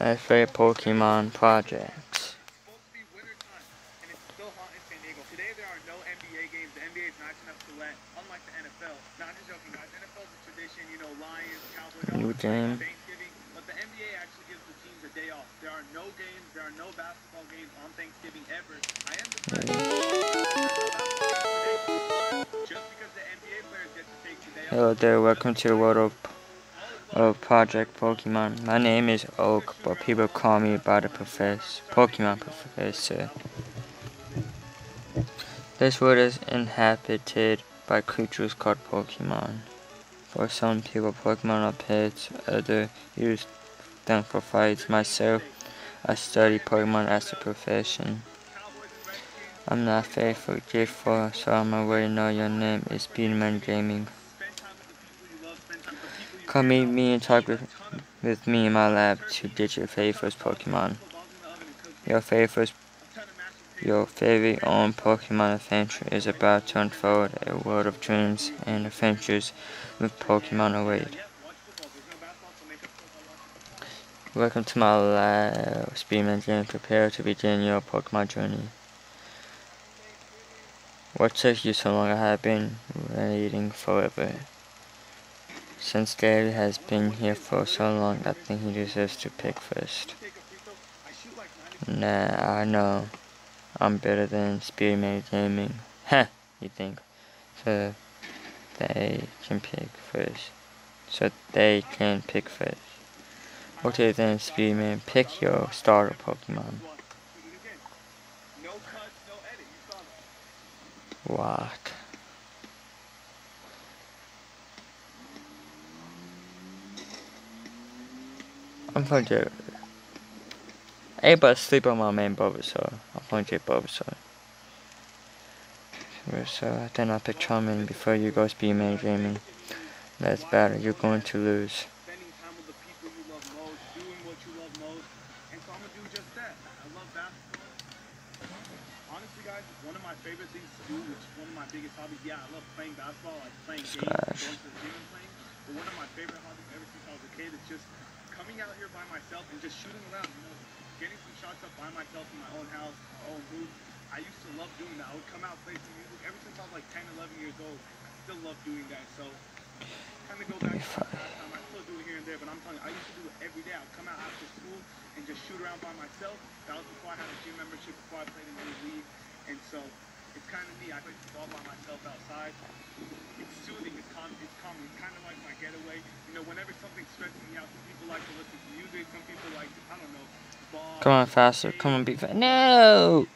Let's play Pokemon projects. Today there are no NBA games. The NBA is nice enough to let, unlike the NFL. Not just joking, guys. NFL's a tradition, you know, Lions, Cowboys, New game. There are no games, there are no basketball games on Thanksgiving ever. I. Hello there, welcome to the world of of Project Pokemon. My name is Oak, but people call me by the professor, Pokemon Professor. This world is inhabited by creatures called Pokemon. For some people, Pokemon are pets, others use them for fights. Myself, I study Pokemon as a profession. I'm not very forgetful, so I'm to know your name is Speedman Gaming. Come meet me and talk with, with me in my lab to get your favorite Pokemon. Your favorite your favorite own Pokemon adventure is about to unfold a world of dreams and adventures with Pokemon await. Welcome to my lab, Speedman Game. Prepare to begin your Pokemon journey. What took you so long? I have been waiting forever. Since Gary has been here for so long, I think he deserves to pick first. Nah, I know. I'm better than Spearman Gaming. Heh, you think. So, they can pick first. So, they can pick first. Okay then, Spearman, pick your starter Pokemon. What? I'm to able to sleep on my main Bulbasaur. I'm going to get Bulbasaur. So then I pick Charmin before you go speed main gaming. That's bad. You're going to lose. Honestly, guys, one of my favorite things to do, which is one of my biggest hobbies, yeah, I love playing basketball, like playing games, going to the gym and playing, but one of my favorite hobbies ever since I was a kid is just coming out here by myself and just shooting around, you know, getting some shots up by myself in my own house, my own booth. I used to love doing that. I would come out, play some music. Ever since I was like 10, 11 years old, I still love doing that. So, kind of go back to my pastime. I still do it here and there, but I'm telling you, I used to do it every day. I would come out after school and just shoot around by myself. That was before I had a gym membership, before I played in the league. And so, it's kind of neat. I play ball by myself outside. It's soothing. It's calm. It's calming. It's kind of like my getaway. You know, whenever something's stressing me out, some people like to listen to music. Some people like, to, I don't know, ball. Come on, faster. Come on, be fast. No!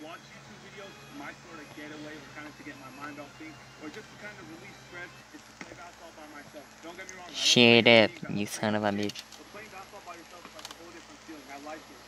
Watch YouTube videos. My sort of getaway, or kind of to get my mind off things, or just to kind of release stress, is to play basketball by myself. Don't get me wrong. Shut up, you son of a bitch. But playing basketball by yourself is like a whole different feeling. I like it.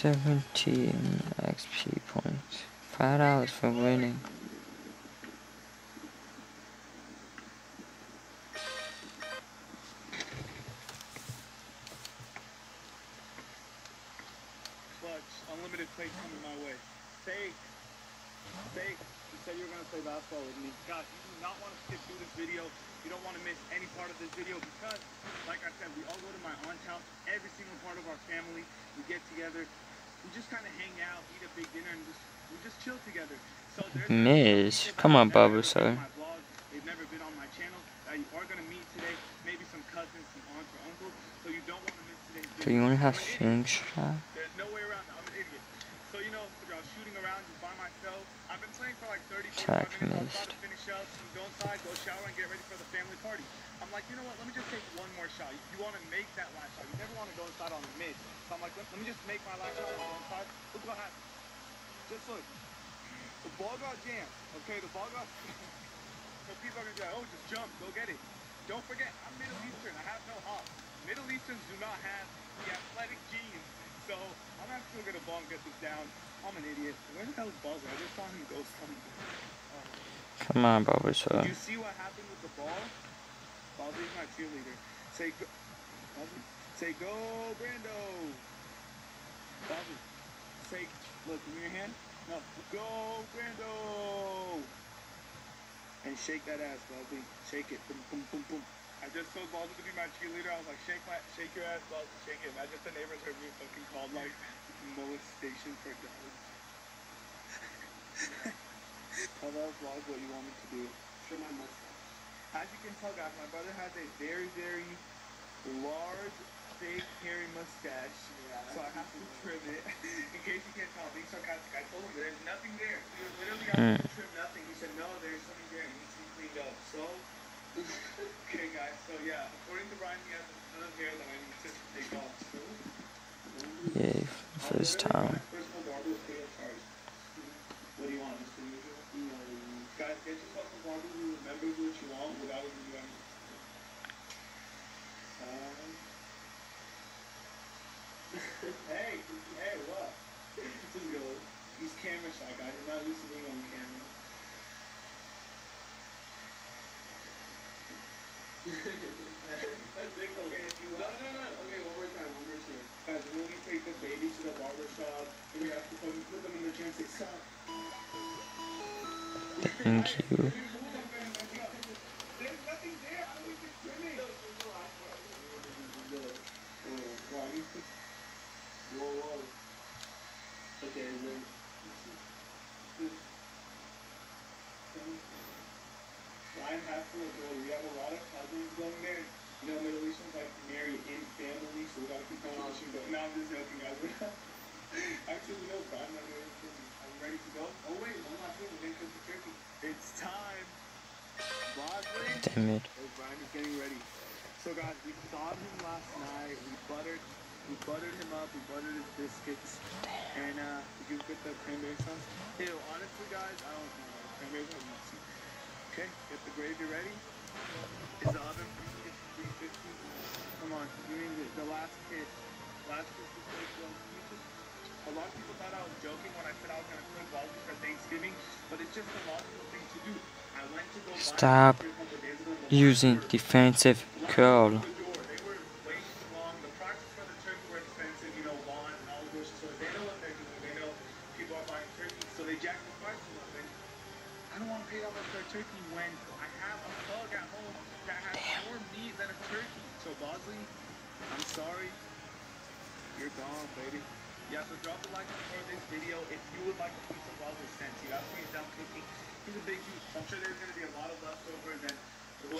Seventeen XP points. Five dollars for winning. Clutch, unlimited plates coming my way. Fake. Fake. You said you were going to play basketball with me. Guys, you do not want to skip through this video. You don't want to miss any part of this video because, like I said, we all go to my aunt's house. Every single part of our family. We get together. We just kind of hang out, eat a big dinner, and just we just chill together. So there's come on, Bulbasaur. My vlog. They've never been on my channel. Uh, you are going to meet today. Maybe some cousins, some aunts or uncles. So you don't want to miss today's video. Do you only have I'm an idiot. Sphinx shot? There's no way around. I'm an idiot. So, you know, I was shooting around just by myself. I've been playing for like 30, 45 minutes. I was missed. about to finish up, go inside, go shower, and get ready for the family party. I'm like, you know what? Let me just take one more shot. You, want to make that last shot. You never want to go inside on the mid. So I'm like, let, let me just make my last shot and go inside. Look what happened. Just look. The ball got jammed. Okay, the ball got. so people are gonna be like, oh, just jump, go get it. Don't forget, I'm Middle Eastern. I have no hop. Middle Easterns do not have the athletic genes. So I'm actually gonna ball and get this down. I'm an idiot. Where the hell is Buzzer? I just saw him go somewhere. Come on, Bulbasaur. Did you see what happened with the ball? Ballsy's my cheerleader. Say go. Ballsy. Say go, Brando. Ballsy. Say, look, give me your hand. No, go, Brando. And shake that ass, Ballsy. Shake it. Boom, boom, boom, boom. I just told Ballsy to be my cheerleader. I was like, shake my, shake your ass, Ballsy, shake it. Imagine if the neighbors heard me fucking called like molestation for dogs. Tell that vlog what you want me to do. Show my mustache. As you can tell, guys, my brother has a very, very large, fake, hairy mustache. Yeah, So I have to trim it. In case you can't tell, being sarcastic. I told him there's nothing there. He was literally Hmm. asking to trim nothing. He said, no, there's something there. It needs to be cleaned up. So, okay, guys. So, yeah, according to Brian, he has a ton of hair that I need to take off. So, Yay, first time. Personal barber with free of charge. What do you want? Just usual? Guys, get yourself a barber who remembers what you want without even doing anything. Um, hey, hey, what? Just go. He's camera shy, guys. He's not used to being on camera. That's big, okay, if you No, want. no, no. Okay, one more time, one more time. Guys, when we take the baby to the barber shop, we have to put, put them in the chair and say, stop. Thank you. There's nothing there. How do we get swimming? Whoa, whoa. Okay, and then. Ryan has to go. We have a lot of cousins going there. You know, Middle Easterns like to marry in family, so we gotta keep on watching. But no, I'm just joking, guys. We're not. Actually, no, Brian, I'm ready to Are we ready to go? Oh wait, one last thing. We're gonna cook the turkey. It's time. Bosley. Damn it. Brian is getting ready. So guys, we thawed him last night. We buttered, we buttered him up. We buttered his biscuits, and uh, you get the cranberry sauce? Ew, honestly, guys, I don't know. Cranberry sauce. Okay, get the gravy ready. Is the oven preheated 350? Come on, me the, the last hit. Last hit to take well, you just- A lot of people thought I was joking when I said I was gonna cook for Thanksgiving, but it's just a logical thing to do. I went to go buy Stop it Using defensive curl. lined up the door. They were way too long. The prices for the turkey were expensive. You know, Vaughn and all those stores. They know what they're doing. They know people are buying turkey, so they jack the prices up. And I don't want to pay that much for a turkey when I have a pug at home that has more meat than a turkey. So Bosley, I'm sorry. You're gone, baby. Yeah, so drop a like for this video if you would like a piece of Bosley sent to you. That's when he's done cooking. He's a big dude. I'm sure there's going to be a lot of leftovers and whoever Damn wants it, to go Bulbasaur. send out a piece of Bosley to them. We're going to cook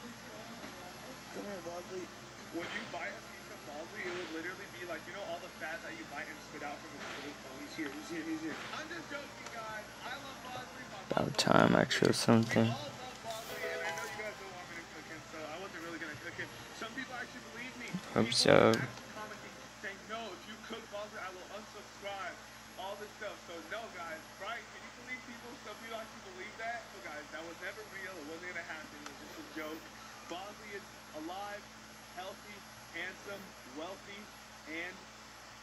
Bosley. When you buy a piece of Bosley, it would literally be like, you know, all the fat that you bite and spit out from the steak? Oh, he's here, he's here, he's here. I'm just joking, guys. I love Bosley. My mom About time I chose something. we all love Bosley, and I know you guys don't want me to cook him, so I wasn't really gonna cook him. Some people actually believe me. Hope People so. are actually commenting saying, no, if you cook Bosley, I will unsubscribe. All this stuff. So no, guys. Brian, can you believe people? Some people actually believe that. So guys, that was never real. It wasn't gonna happen. It was just a joke. Bosley is alive, healthy, handsome, wealthy, and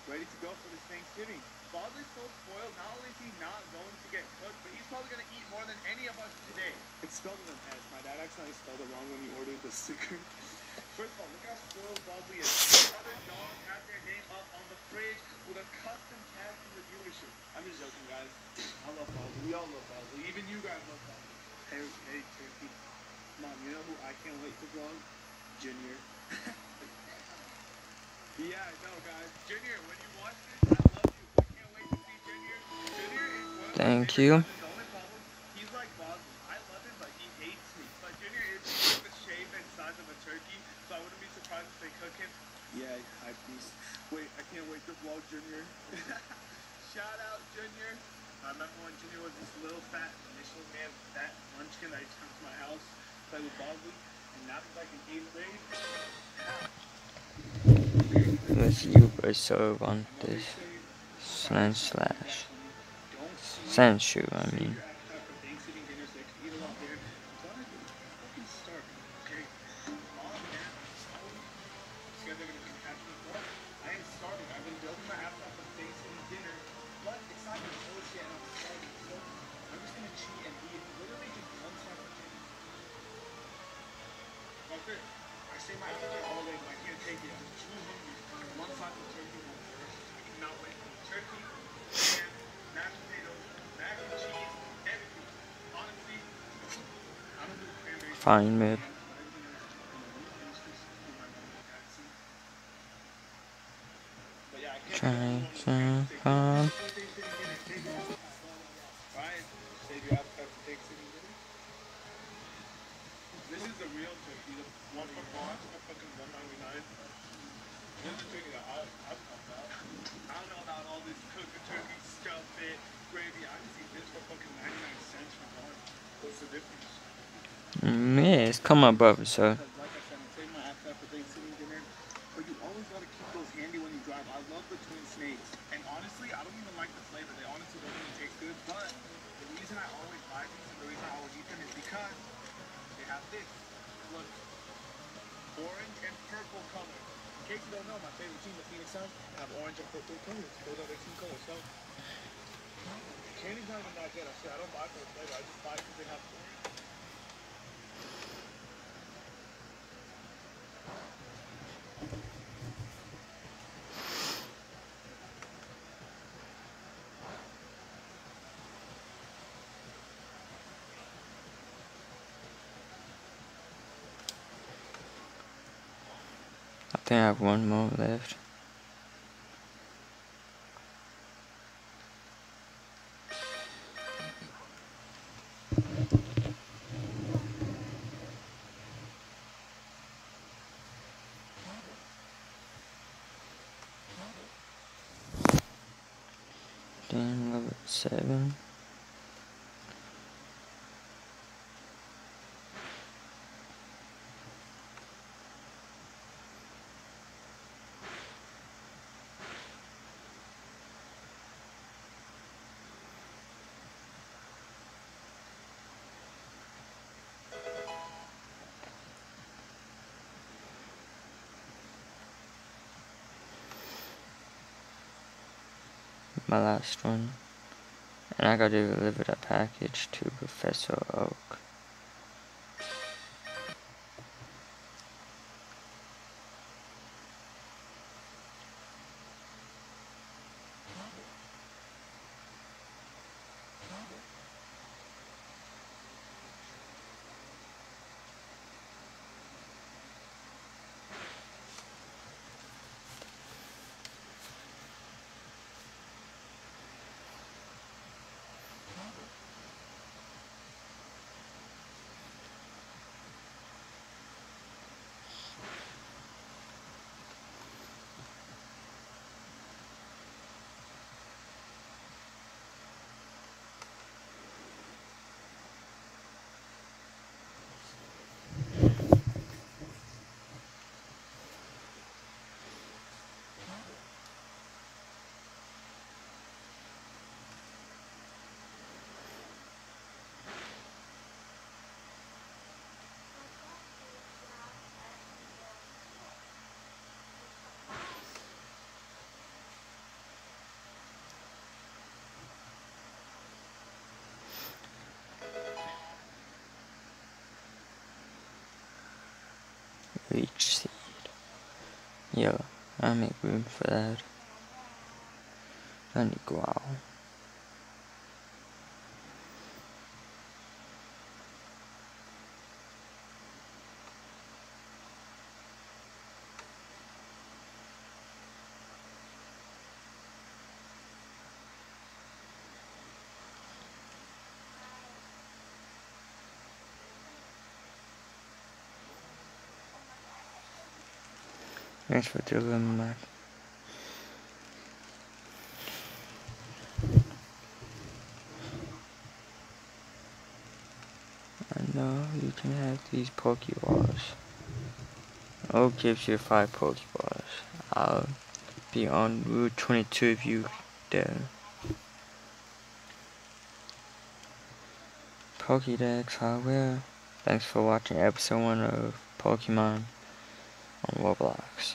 ready to go for this Thanksgiving. Bosley's so spoiled. Not only is he not going to get cooked, but he's probably going to eat more than any of us today. It's spelled with an S. My dad accidentally spelled it wrong when he ordered the sticker. First of all, look how spoiled Bosley is. Other dogs have their name up on the fridge with a custom tag from the dealership. I'm just joking, guys. I love Bosley. We all love Bosley. Even you guys love Bosley. Hey, hey, Turkey. Mom, you know who I can't wait to vlog? Junior. yeah, I know, guys. Junior, when you watch this, I love you. I can't wait to see Junior. Junior is one Thank you. Wait, I can't wait to vlog Junior. Shout out Junior. I remember when Junior was this little fat initial man, fat munchkin that used to come to my house play with Bosley, and he's like in eighth grade. This Uber so want this slant slash sand shoe, I mean. I say my appetite all day, but I can't take it. I'm too hungry. One side of turkey. I cannot wait. Turkey, ham, mashed potatoes, mac and cheese, everything. Honestly, I don't do cranberry. Fine, mate. Is the real turkey. The one from Bronx for fucking one ninety nine. This is the turkey that I I pumped out. I don't know about all this cook the turkey, stuff it, gravy. I just eat this for fucking ninety nine cents from. What's the difference? Mm, yeah, it's come above, so like I said, I'm saving my for Thanksgiving dinner. But you always gotta keep those handy when you drive. I love the twin snakes. And honestly, I don't even like the flavor. They honestly don't even taste good. But the reason I always buy these and the reason I always eat them is because have this. Look. Orange and purple color. In case you don't know, my favorite team, the Phoenix Suns, have orange and purple colors. Those are their team colors. So candy's not even that good. I said I don't buy for the flavor. I just buy because they have think I have one more left. My last one. And I gotta deliver that package to Professor Oak. Reach seed. Yeah, I make room for that. I need Thanks for delivering back. I know you can have these Pokeballs. I'll give you five Pokeballs. I'll be on Route 22 if you dare. Pokédex hardware. Thanks for watching episode 1 of Pokemon on Roblox.